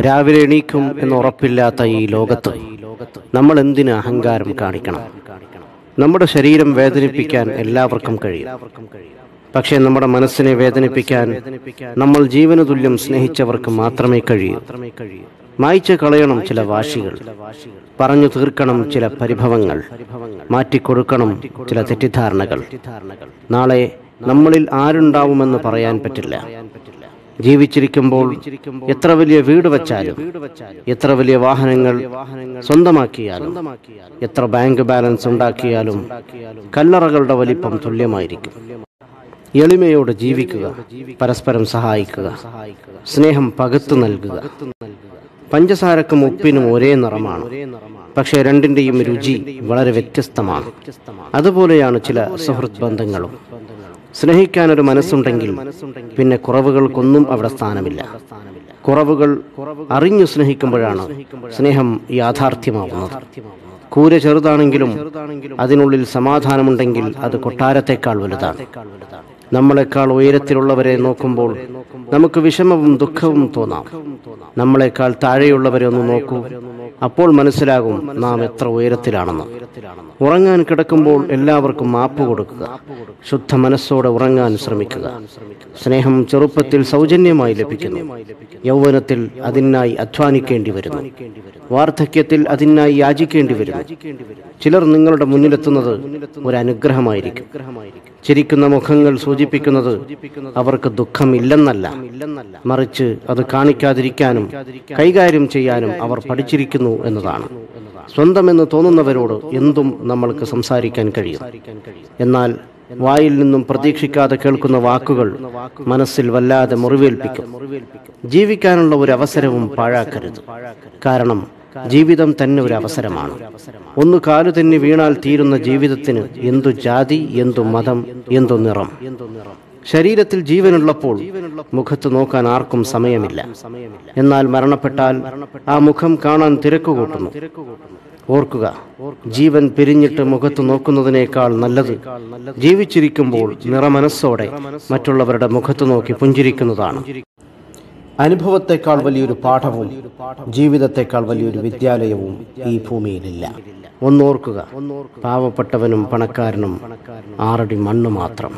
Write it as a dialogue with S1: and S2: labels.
S1: രാവിലെ എണീക്കും എന്ന് ഉറപ്പില്ലാത്ത ഈ ലോകത്ത് നമ്മൾ എന്തിന് അഹങ്കാരം കാണിക്കണം? നമ്മുടെ ശരീരം വേദനിപ്പിക്കാൻ എല്ലാവർക്കും കഴിയും. പക്ഷേ നമ്മുടെ മനസ്സിനെ വേദനിപ്പിക്കാൻ നമ്മൾ ജീവന തുല്യം സ്നേഹിച്ചവർക്ക് മാത്രമേ കഴിയൂ. മായ്ച്ചു കളയണം ചില വാശികൾ. പറഞ്ഞു തീർക്കണം ചില പരിഭവങ്ങൾ. മാറ്റിക്കൊടുക്കണം ചില തെറ്റിദ്ധാരണകൾ. നാളെ നമ്മളിൽ ആരുണ്ടാവുമെന്ന് പറയാൻ പറ്റില്ല. ജീവിച്ചിരിക്കുമ്പോൾ എത്ര വലിയ വീട് വെച്ചാലും എത്ര വലിയ വാഹനങ്ങൾ സ്വന്തമാക്കിയാലും എത്ര ബാങ്ക് ബാലൻസ് ഉണ്ടാക്കിയാലും കല്ലറകളുടെ വലിപ്പം തുല്യമായിരിക്കും. എളിമയോട് ജീവിക്കുക പരസ്പരം സഹായിക്കുക സ്നേഹം പകുത്തു നൽകുക. പഞ്ചസാരക്കും ഉപ്പിനും ഒരേ നിറമാണ്. പക്ഷേ രണ്ടിന്റെയും രുചി വളരെ വ്യത്യസ്തമാണ്. അതുപോലെയാണ് ചില സുഹൃത്ത് ബന്ധങ്ങളും സ്നേഹിക്കാൻ ഒരു മനസ്സുണ്ടെങ്കിൽ പിന്നെ കുറവുകൾക്കൊന്നും അവിടെ സ്ഥാനമില്ല. കുറവുകൾ അറിഞ്ഞു സ്നേഹിക്കുമ്പോഴാണ് സ്നേഹം യാഥാർത്ഥ്യമാവുന്നത്. കൂര ചെറുതാണെങ്കിലും അതിനുള്ളിൽ സമാധാനമുണ്ടെങ്കിൽ അത് കൊട്ടാരത്തെക്കാൾ വലുതാണ്. നമ്മളെക്കാൾ ഉയരത്തിലുള്ളവരെ നോക്കുമ്പോൾ നമുക്ക് വിഷമവും ദുഃഖവും തോന്നാം. നമ്മളെക്കാൾ താഴെയുള്ളവരെ ഒന്ന് നോക്കൂ. അപ്പോൾ മനസ്സിലാകും നാം എത്ര ഉയരത്തിലാണെന്ന്. ഉറങ്ങാൻ കിടക്കുമ്പോൾ എല്ലാവർക്കും മാപ്പ് കൊടുക്കുക. ശുദ്ധ മനസ്സോടെ ഉറങ്ങാൻ ശ്രമിക്കുക. സ്നേഹം ചെറുപ്പത്തിൽ സൗജന്യമായി ലഭിക്കുന്നു. യൗവനത്തിൽ അതിനായി അധ്വാനിക്കേണ്ടി വരുന്നു. വാർദ്ധക്യത്തിൽ അതിനായി യാചിക്കേണ്ടി വരുന്നു. ചിലർ നിങ്ങളുടെ മുന്നിലെത്തുന്നത് ഒരു അനുഗ്രഹമായിരിക്കും. ചിരിക്കുന്ന മുഖങ്ങൾ സൂചിപ്പിക്കുന്നത് അവർക്ക് ദുഃഖമില്ലെന്നല്ല. മറിച്ച് അത് കാണിക്കാതിരിക്കാനും കൈകാര്യം ചെയ്യാനും അവർ പഠിച്ചിരിക്കുന്നു എന്നതാണ്. സ്വന്തമെന്ന് തോന്നുന്നവരോട് എന്തും നമ്മൾക്ക് സംസാരിക്കാൻ കഴിയും. എന്നാൽ വായിൽ നിന്നും പ്രതീക്ഷിക്കാതെ കേൾക്കുന്ന വാക്കുകൾ മനസ്സിൽ വല്ലാതെ മുറിവേൽപ്പിക്കും. ജീവിക്കാനുള്ള ഒരു അവസരവും പാഴാക്കരുത്. കാരണം ജീവിതം തന്നെ ഒരു അവസരമാണ്. ഒന്ന് കാലു തന്നെ വീണാൽ തീരുന്ന ജീവിതത്തിന് എന്തു ജാതി എന്തു മതം എന്തു നിറം? ശരീരത്തിൽ ജീവനുള്ളപ്പോൾ മുഖത്ത് നോക്കാൻ ആർക്കും സമയമില്ല. എന്നാൽ മരണപ്പെട്ടാൽ ആ മുഖം കാണാൻ തിരക്ക് കൂട്ടുന്നു. ഓർക്കുക ജീവൻ പിരിഞ്ഞിട്ട് മുഖത്ത് നോക്കുന്നതിനേക്കാൾ നല്ലത് ജീവിച്ചിരിക്കുമ്പോൾ നിറമനസ്സോടെ മറ്റുള്ളവരുടെ മുഖത്ത് നോക്കി പുഞ്ചിരിക്കുന്നതാണ്. അനുഭവത്തെക്കാൾ വലിയൊരു പാഠവും ജീവിതത്തെക്കാൾ വലിയൊരു വിദ്യാലയവും ഈ ഭൂമിയിലില്ല. ഒന്നോർക്കുക പാവപ്പെട്ടവനും പണക്കാരനും ആറടി മണ്ണ് മാത്രം.